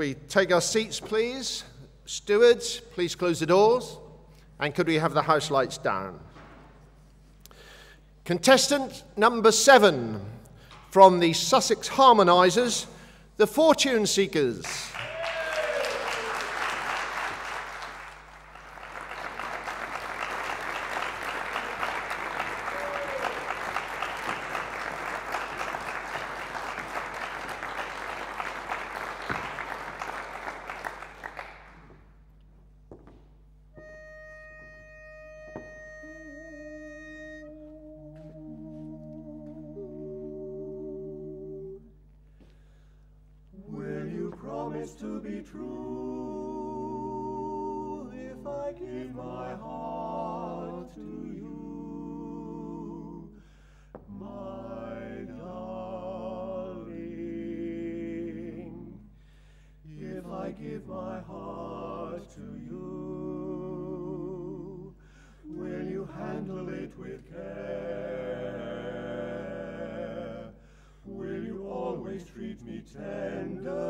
we take our seats, please? Stewards, please close the doors. And could we have the house lights down? Contestant number seven from the Sussex Harmonisers, the 4Tune Seekers. true if I give my heart to you, my darling. If I give my heart to you, will you handle it with care? Will you always treat me tender?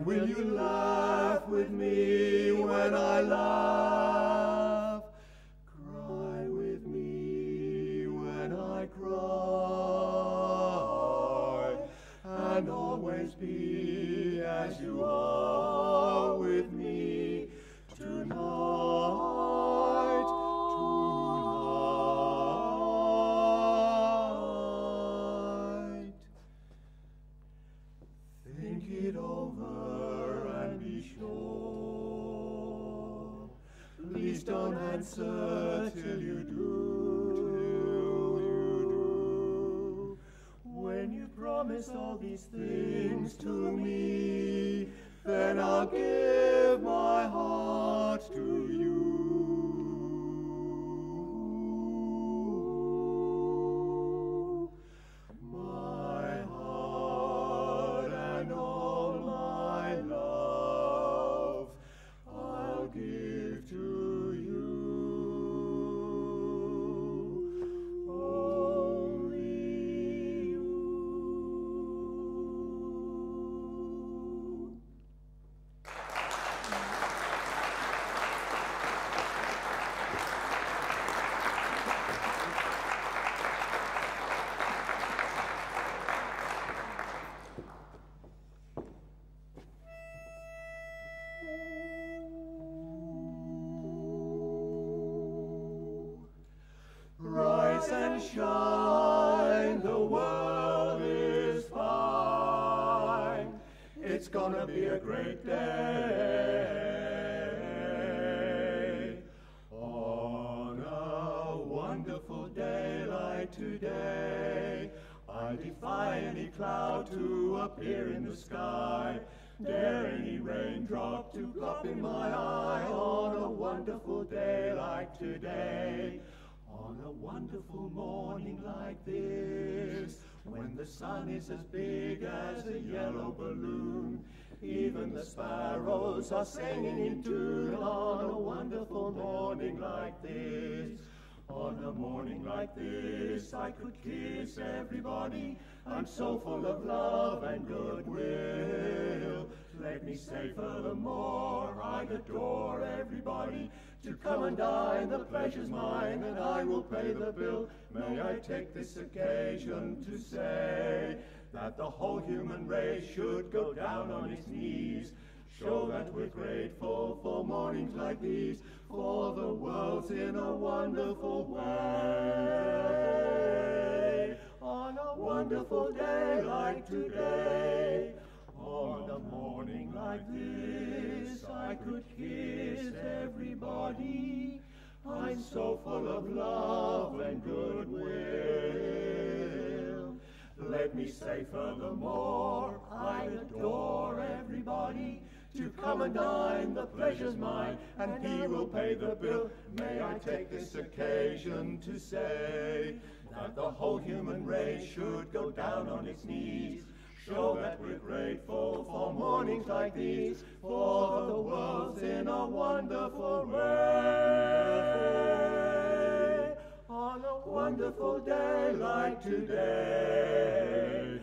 And will you laugh with me when I laugh? Cry with me when I cry, and always be as you are sure. Please don't answer till you do. When you promise all these things to me, then I'll give my heart to you. Shine, the world is fine. It's gonna be a great day. On a wonderful day like today, I defy any cloud to appear in the sky. Dare any raindrop to plop in my eye on a wonderful day like today. On a wonderful morning like this, when the sun is as big as a yellow balloon, even the sparrows are singing in tune on a wonderful morning like this. On a morning like this, I could kiss everybody. I'm so full of love and goodwill. Let me say furthermore, I adore everybody. To come and dine, the pleasure's mine, and I will pay the bill. May I take this occasion to say that the whole human race should go down on its knees. Show that we're grateful for mornings like these, for the world's in a wonderful way. On a wonderful day like today, on a morning like this, I could kiss everybody. I'm so full of love and goodwill. Let me say furthermore, I adore everybody to come and dine, the pleasure's mine, and he will pay the bill. May I take this occasion to say that the whole human race should go down on its knees. Show that we're grateful for mornings like these, for the world's in a wonderful way. On a wonderful day like today.